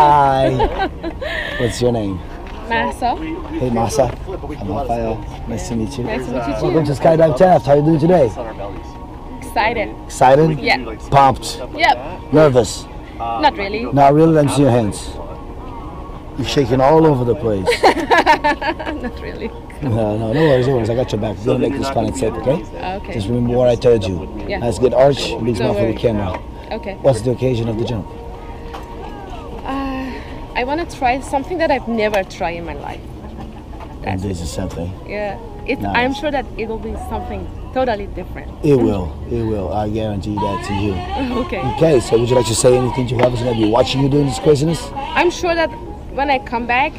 What's your name? Mahsa. Hey, Mahsa. I'm Rafael. Nice to meet you. Nice to meet you Welcome too. to Skydive Taft. How are you doing today? Excited. Excited? Yeah. Pumped? Yep. Nervous? Not really. Not really. Let me see your hands. You're shaking all over the place. Not really. No, no, no worries, no worries. I got your back. We're gonna make this and safe, okay? Okay. Just remember what I told you. Yeah. Nice good arch, big smile Don't for the camera. Okay. What's the occasion of the jump? I want to try something that I've never tried in my life. And this is something. Yeah. It, Nice. I'm sure that it will be something totally different. It will. It will. I guarantee that to you. Okay. Okay, so would you like to say anything to whoever's gonna be watching you doing this craziness? I'm sure that when I come back,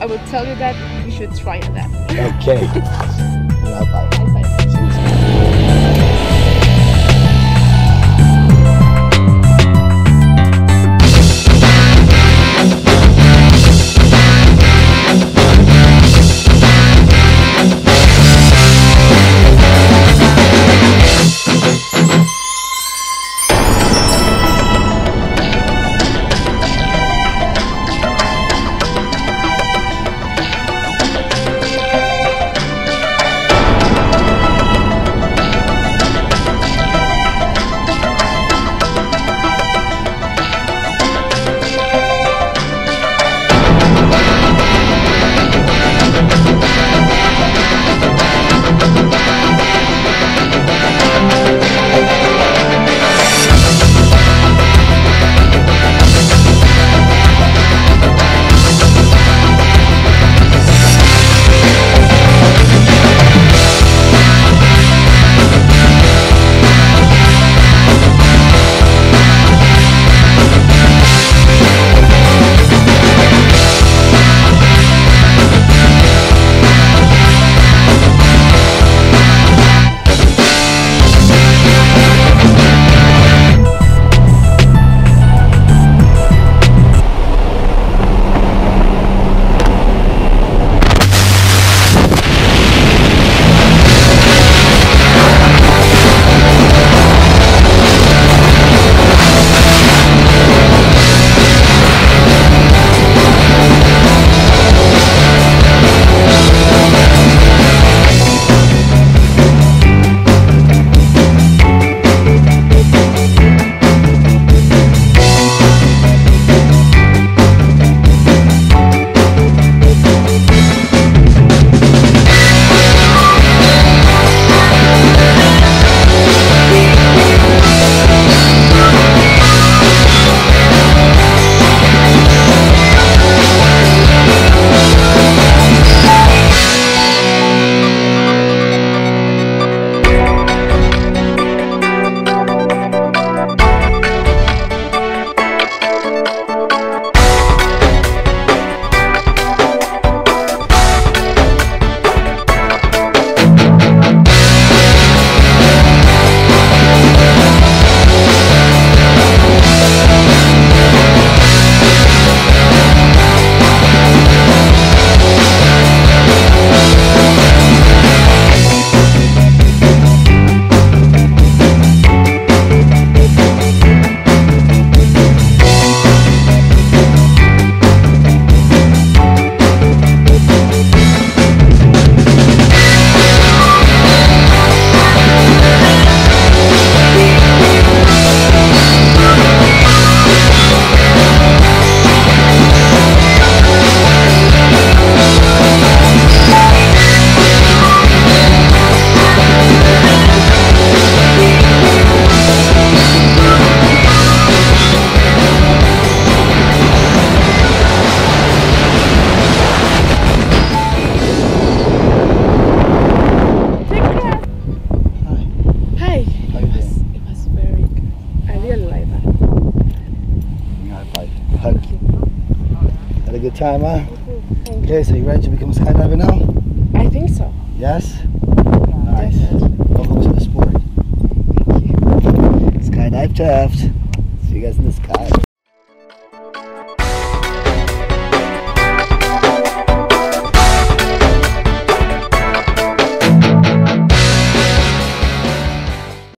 I will tell you that you should try that. Okay. Bye-bye. Bye-bye. Good time, huh? Thank Okay, so you ready to become a skydiver now? I think so. Yes? Nice. Definitely. Welcome to the sport. Skydive Taft. See you guys in the sky.